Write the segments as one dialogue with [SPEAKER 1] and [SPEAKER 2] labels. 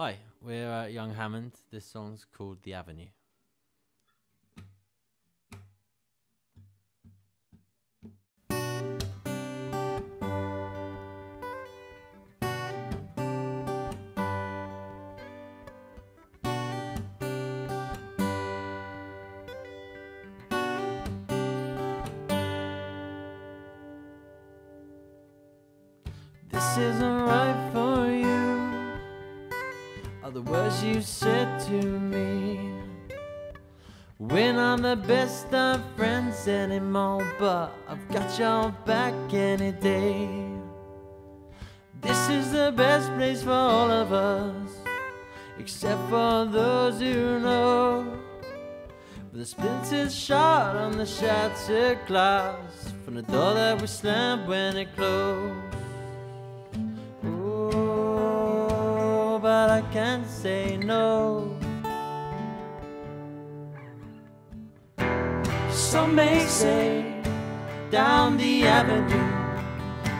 [SPEAKER 1] Hi, we're uh, Young Hammond. This song's called The Avenue. This isn't right. All the words you said to me. We're not the best of friends anymore, but I've got your back any day. This is the best place for all of us, except for those who know. With The splinters shot on the shattered glass from the door that we slammed when it closed. I can't say no. Some may say down the avenue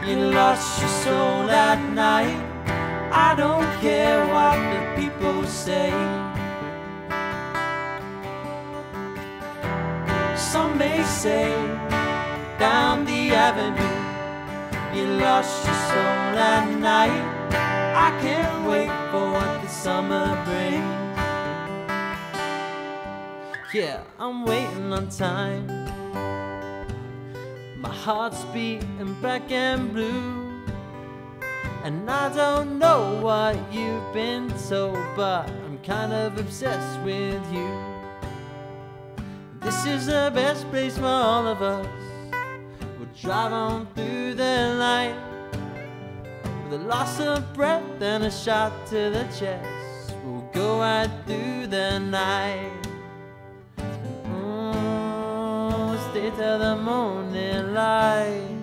[SPEAKER 1] you lost your soul that night. I don't care what the people say. Some may say down the avenue lost your soul that night. I can't wait for what the summer brings. Yeah, I'm waiting on time. My heart's beating black and blue. And I don't know what you've been told, but I'm kind of obsessed with you. This is the best place for all of us. Drive on through the night with a loss of breath and a shot to the chest. We'll go right through the night. Mm, stay till the morning light.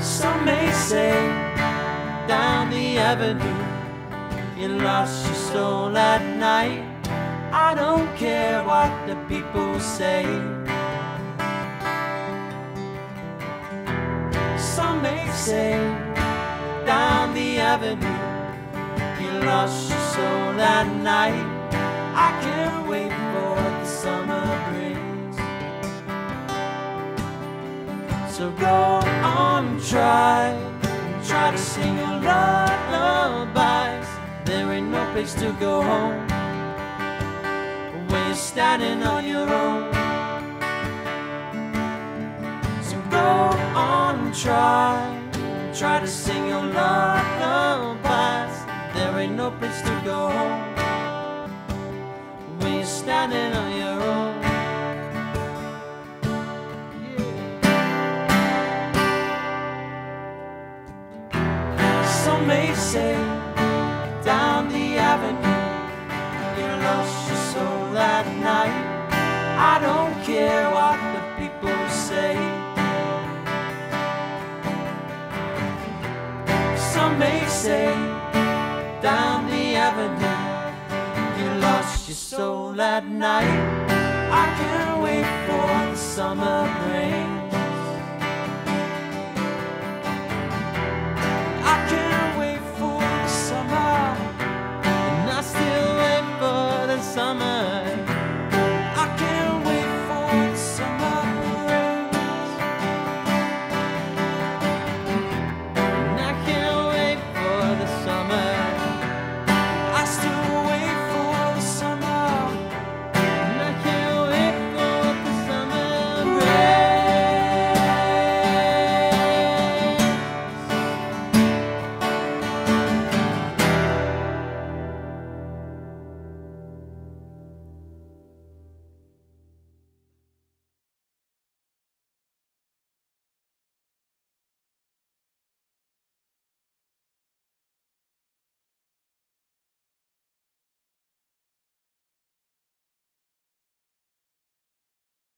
[SPEAKER 1] Some may say down the avenue you lost your soul at night. I don't care what the people say. Say down the avenue you lost your soul that night. I can't wait for what the summer brings. So go on, try, and try to sing a lullabies. There ain't no place to go home when you're standing on your own. So go on, try, try to sing your lullabies. There ain't no place to go home when you're standing on your own. Some may say Some may say down the avenue you lost your soul that night. I can't wait for the summer rain.